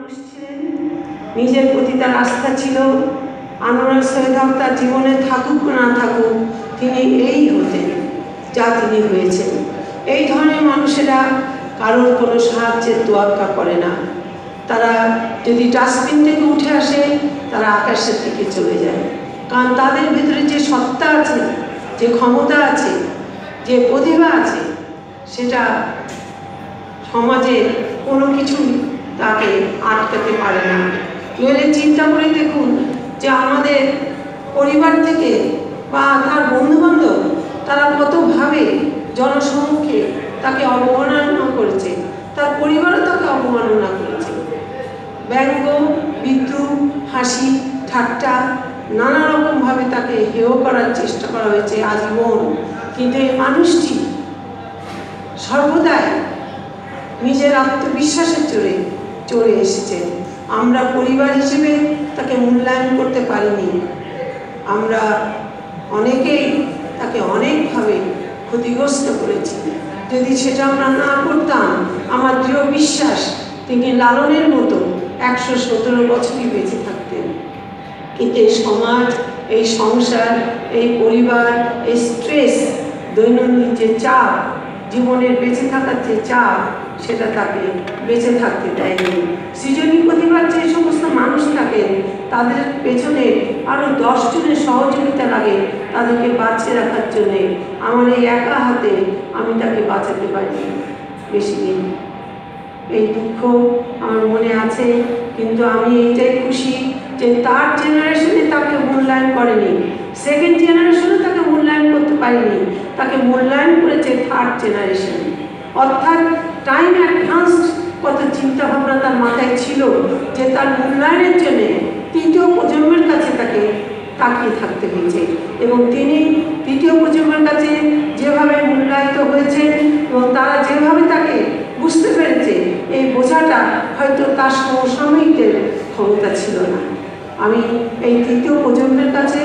মানুষ ছিলেন। নিজের প্রতি তার আস্থা ছিল। আনোয়ার সৈয়দ হক তার জীবনে থাকুক না থাকুক, তিনি এই হতেন যা তিনি হয়েছেন। এই ধরনের মানুষেরা কারোর কোনো সাহায্যের তোয়াক্কা করে না। তারা যদি ডাস্টবিন থেকে উঠে আসে, তারা আকাশের দিকে চলে যায়। কারণ তাদের ভিতরে যে সত্তা আছে, যে ক্ষমতা আছে, যে প্রতিভা আছে, সেটা সমাজের কোনো কিছুই তাকে আটকাতে পারে না। নইলে চিন্তা করে দেখুন যে আমাদের পরিবার থেকে বা তার বন্ধুবান্ধব, তারা কতভাবে জনসমুখে তাকে অবমাননা করেছে, তার পরিবারও তাকে অবমাননা করেছে। ব্যঙ্গ, বিদ্রুপ, হাসি, ঠাট্টা নানা রকমভাবে তাকে হেয় করার চেষ্টা করা হয়েছে আজীবন। কিন্তু এই মানুষটি সর্বদাই নিজের আত্মবিশ্বাসের চড়ে চড়ে এসেছেন। আমরা পরিবার হিসেবে তাকে মূল্যায়ন করতে পারিনি। আমরা অনেকেই তাকে অনেকভাবে ক্ষতিগ্রস্ত করেছি। যদি সেটা আমরা না করতাম, আমার দৃঢ় বিশ্বাস তিনি লালনের মতো একশো সতেরো বছরই বেঁচে থাকতেন। কিন্তু এই সমাজ, এই সংসার, এই পরিবার, এই স্ট্রেস দৈনন্দিন যে চাপ, জীবনের বেঁচে থাকার যে চাপ সেটা তাকে বেঁচে থাকতে দেয়নি। সৃজনী প্রতিভার যে সমস্ত মানুষ থাকেন তাদের পেছনে আরও দশজনের সহযোগিতা লাগে তাদেরকে বাঁচিয়ে রাখার জন্যে। আমার এই একা হাতে আমি তাকে বাঁচাতে পারিনি। বেশি দিন। এই দুঃখ আমার মনে আছে, কিন্তু আমি এইটাই খুশি যে তার জেনারেশনে তাকে মূল্যায়ন করেনি। সেকেন্ড জেনারেশনে তাকে মূল্যায়ন করতে পারিনি। তাকে মূল্যায়ন করেছে থার্ড জেনারেশন অর্থাৎ টাইম অ্যাডভান্সড কত চিন্তাভাবনা তার মাথায় ছিল যে তার মূল্যায়নের জন্যে তৃতীয় প্রজন্মের কাছে তাকে তাকিয়ে থাকতে হয়েছে। এবং তিনি তৃতীয় প্রজন্মের কাছে যেভাবে মূল্যায়িত হয়েছে এবং তারা যেভাবে তাকে বুঝতে পেরেছে, এই বোঝাটা হয়তো তার সমসাময়িকদের ক্ষমতা ছিল না। আমি এই তৃতীয় প্রজন্মের কাছে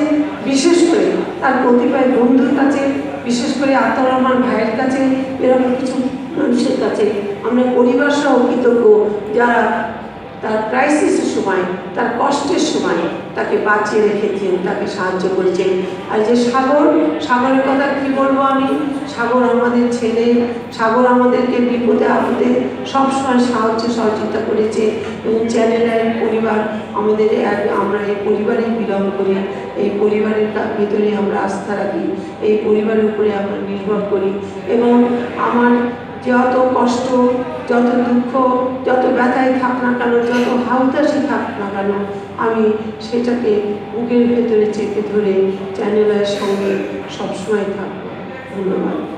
বিশেষ করে তার কতিপয় বন্ধুর কাছে বিশেষ করে আতর আমার ভাইয়ের কাছে এরকম কিছু মানুষের কাছে আমরা পরিবার সহ কৃতজ্ঞ, যারা তার ক্রাইসিসের সময়, তার কষ্টের সময় তাকে বাঁচিয়ে রেখেছেন, তাকে সাহায্য করেছেন। আর যে সাগর, সাগরের কথা কি বলব আমি? সাগর আমাদের ছেলে, সাগর আমাদেরকে বিপদে আপদে সবসময় সাহায্য, সহযোগিতা করেছে। এবং চ্যানেলের পরিবার আমাদের এক, আমরা এই পরিবারেই বিলং করি। এই পরিবারের ভিতরে আমরা আস্থা রাখি। এই পরিবারের উপরে আমরা নির্ভর করি। এবং আমার যত কষ্ট, যত দুঃখ, যত ব্যথায় থাক না কেন যত হাউতাসি থাক না কেন আমি সেটাকে বুকের ভেতরে চেপে ধরে চ্যানেলের সঙ্গে সবসময় থাকব। ধন্যবাদ।